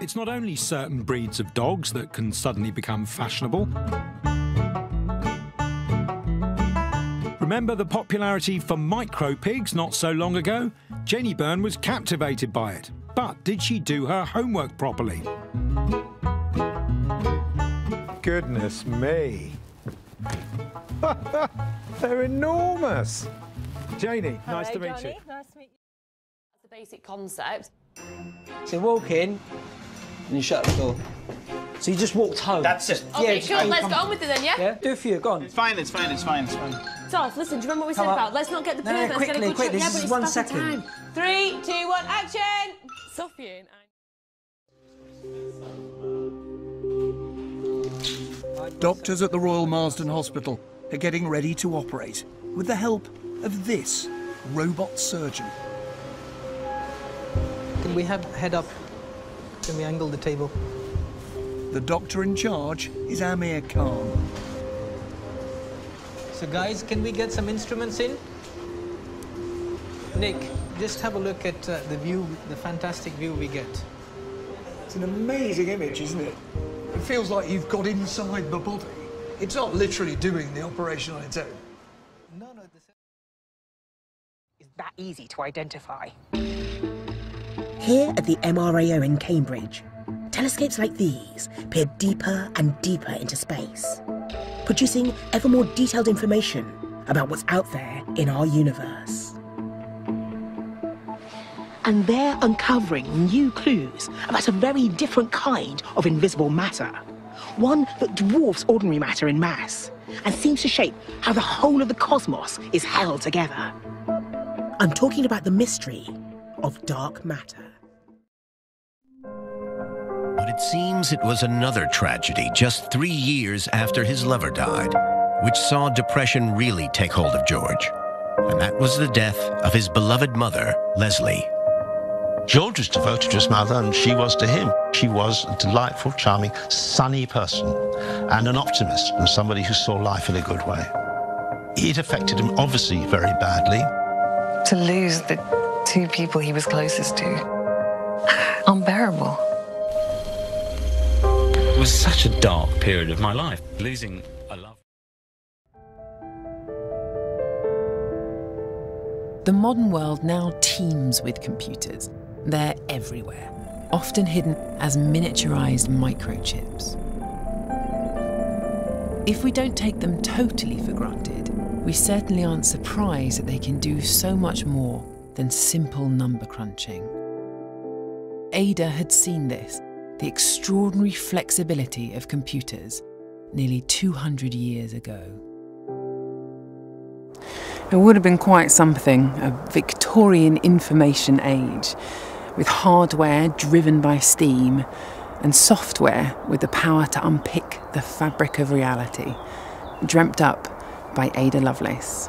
It's not only certain breeds of dogs that can suddenly become fashionable. Remember the popularity for micro pigs not so long ago? Jenny Byrne was captivated by it. But did she do her homework properly? Goodness me. They're enormous. Janie, nice to meet you. Nice to meet you. That's the basic concept. So you walk in and you shut the door. So you just walked home. That's it. Okay, just- cool. Let's get on with it then, yeah? Yeah, do a few. Go on. It's fine, it's fine, it's fine, it's fine. Dolph, listen, do you remember what we Come said up. about let's not get the No, no, pervert, let's get a quickly, good quick, shot. this yeah, is but it's one about the second. time. Three, two, one, action! Sofian. Doctors at the Royal Marsden Hospital are getting ready to operate with the help of this robot surgeon. Can we have head up? Can we angle the table? The doctor in charge is Amir Khan. So guys, can we get some instruments in? Nick, just have a look at uh, the view, the fantastic view we get. It's an amazing image, isn't it? It feels like you've got inside the body. It's not literally doing the operation on its own. No, no, this is that easy to identify. Here at the MRAO in Cambridge, telescopes like these peer deeper and deeper into space, producing ever more detailed information about what's out there in our universe. And they're uncovering new clues about a very different kind of invisible matter. One that dwarfs ordinary matter in mass and seems to shape how the whole of the cosmos is held together. I'm talking about the mystery of dark matter. But it seems it was another tragedy just three years after his lover died, which saw depression really take hold of George. And that was the death of his beloved mother, Leslie. George was devoted to his mother, and she was to him. She was a delightful, charming, sunny person, and an optimist, and somebody who saw life in a good way. It affected him, obviously, very badly. To lose the two people he was closest to, unbearable. It was such a dark period of my life. Losing a love. The modern world now teems with computers. They're everywhere, often hidden as miniaturized microchips. If we don't take them totally for granted, we certainly aren't surprised that they can do so much more than simple number crunching. Ada had seen this, the extraordinary flexibility of computers, nearly 200 years ago. It would have been quite something, a Victorian information age, with hardware driven by steam and software with the power to unpick the fabric of reality, dreamt up by Ada Lovelace.